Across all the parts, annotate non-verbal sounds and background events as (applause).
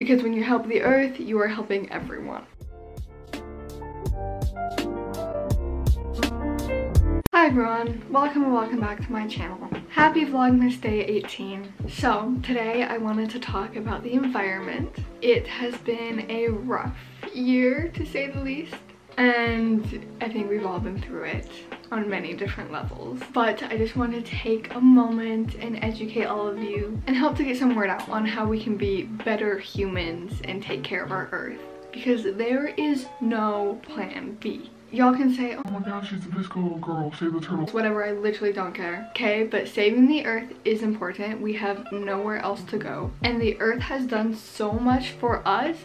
Because when you help the earth, you are helping everyone. Hi everyone, welcome and welcome back to my channel. Happy Vlogmas Day 18. So today I wanted to talk about the environment. It has been a rough year to say the least and I think we've all been through it on many different levels. But I just want to take a moment and educate all of you and help to get some word out on how we can be better humans and take care of our earth. Because there is no plan B. Y'all can say, oh my gosh, she's a VSCO girl, save the turtles. Whatever, I literally don't care. Okay, but saving the earth is important. We have nowhere else to go. And the earth has done so much for us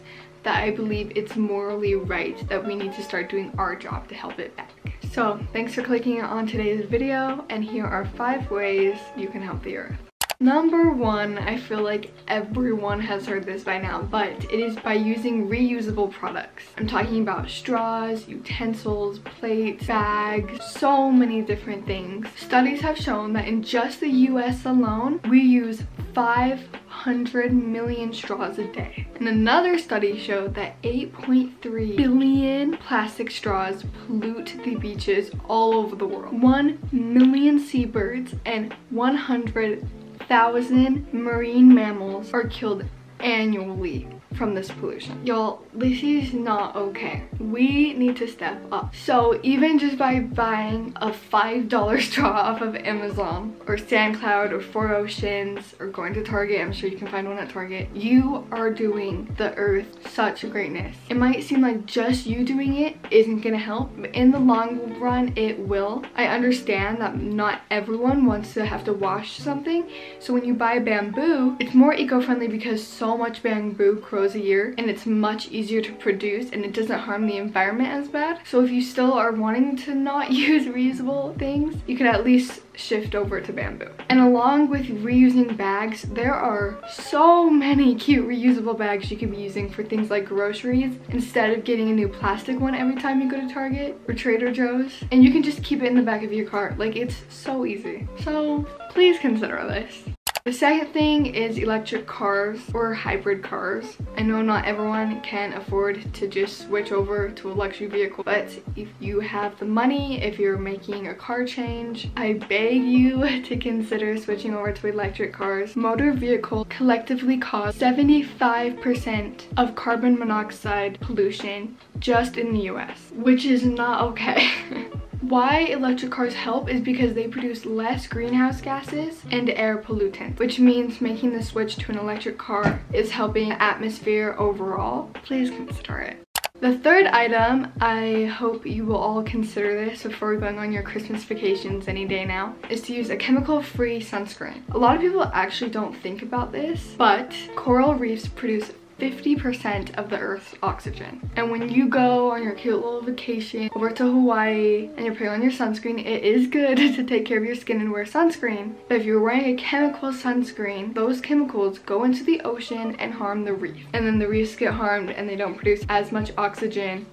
that I believe it's morally right that we need to start doing our job to help it back. So thanks for clicking on today's video and here are five ways you can help the earth. Number one, I feel like everyone has heard this by now, but it is by using reusable products. I'm talking about straws, utensils, plates, bags, so many different things. Studies have shown that in just the US alone, we use 500 million straws a day. And another study showed that 8.3 billion plastic straws pollute the beaches all over the world. 1 million seabirds and 100 thousand marine mammals are killed annually from this pollution. Y'all, this is not okay. We need to step up. So even just by buying a $5 straw off of Amazon or SandCloud or Four Oceans or going to Target, I'm sure you can find one at Target, you are doing the earth such a greatness. It might seem like just you doing it isn't gonna help, but in the long run, it will. I understand that not everyone wants to have to wash something. So when you buy bamboo, it's more eco-friendly because so much bamboo grows a year and it's much easier to produce and it doesn't harm the environment as bad. So if you still are wanting to not (laughs) use reusable things, you can at least shift over to bamboo. And along with reusing bags, there are so many (laughs) cute reusable bags you can be using for things like groceries instead of getting a new plastic one every time you go to Target or Trader Joe's. And you can just keep it in the back of your car. Like it's so easy. So please consider this. The second thing is electric cars or hybrid cars. I know not everyone can afford to just switch over to a luxury vehicle, but if you have the money, if you're making a car change, I beg you (laughs) to consider switching over to electric cars. Motor vehicles collectively cause 75% of carbon monoxide pollution just in the US, which is not okay. (laughs) Why electric cars help is because they produce less greenhouse gases and air pollutants, which means making the switch to an electric car is helping the atmosphere overall. Please consider it. The third item, I hope you will all consider this before going on your Christmas vacations any day now, is to use a chemical-free sunscreen. A lot of people actually don't think about this, but coral reefs produce 50% of the Earth's oxygen. And when you go on your cute little vacation over to Hawaii and you're putting on your sunscreen, it is good (laughs) to take care of your skin and wear sunscreen. But if you're wearing a chemical sunscreen, those chemicals go into the ocean and harm the reef. And then the reefs get harmed and they don't produce as much oxygen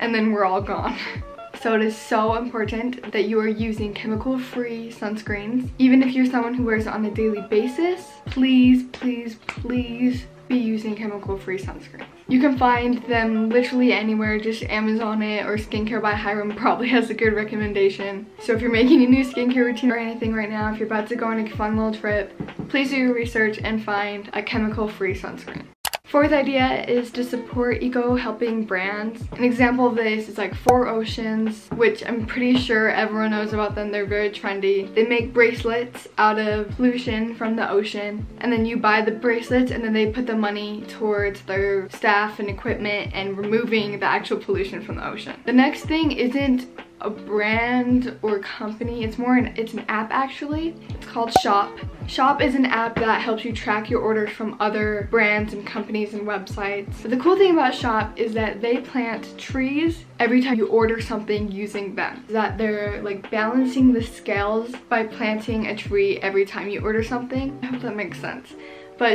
and then we're all gone. (laughs) So it is so important that you are using chemical-free sunscreens. Even if you're someone who wears it on a daily basis, please, please, please be using chemical-free sunscreen. You can find them literally anywhere, just Amazon it or Skincare by Hyram probably has a good recommendation. So if you're making a new skincare routine or anything right now, if you're about to go on a fun little trip, please do your research and find a chemical-free sunscreen. Fourth idea is to support eco-helping brands. An example of this is like Four Oceans, which I'm pretty sure everyone knows about them. They're very trendy. They make bracelets out of pollution from the ocean. And then you buy the bracelets and then they put the money towards their staff and equipment and removing the actual pollution from the ocean. The next thing isn't a brand or company. It's more, an, it's an app actually. It's called Shop. Shop is an app that helps you track your orders from other brands and companies and websites. But the cool thing about Shop is that they plant trees every time you order something using them. That they're like balancing the scales by planting a tree every time you order something. I hope that makes sense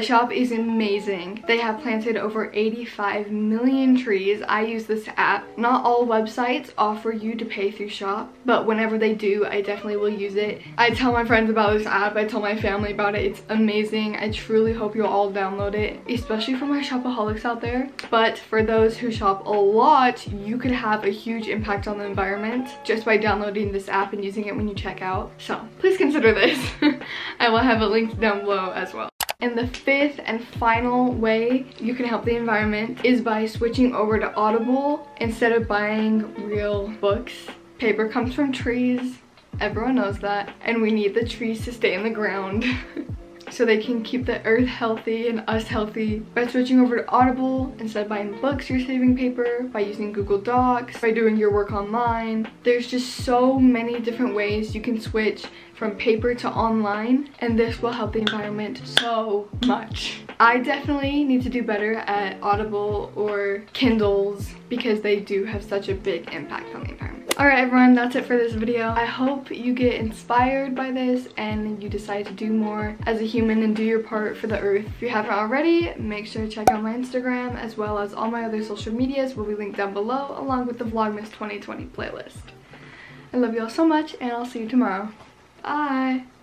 Shop is amazing. They have planted over 85 million trees. I use this app. Not all websites offer you to pay through Shop, but whenever they do, I definitely will use it. I tell my friends about this app. I tell my family about it. It's amazing. I truly hope you all download it, especially for my shopaholics out there. But for those who shop a lot, you could have a huge impact on the environment just by downloading this app and using it when you check out. So please consider this. (laughs) I will have a link down below as well. And the fifth and final way you can help the environment is by switching over to Audible instead of buying real books. Paper comes from trees, everyone knows that, and we need the trees to stay in the ground. (laughs) so they can keep the earth healthy and us healthy. By switching over to Audible, instead of buying books, you're saving paper. By using Google Docs, by doing your work online. There's just so many different ways you can switch from paper to online and this will help the environment so much. I definitely need to do better at Audible or Kindles because they do have such a big impact on the environment. Alright everyone, that's it for this video. I hope you get inspired by this and you decide to do more as a human and do your part for the earth. If you haven't already, make sure to check out my Instagram as well as all my other social medias will be linked down below along with the Vlogmas 2020 playlist. I love you all so much and I'll see you tomorrow. Bye.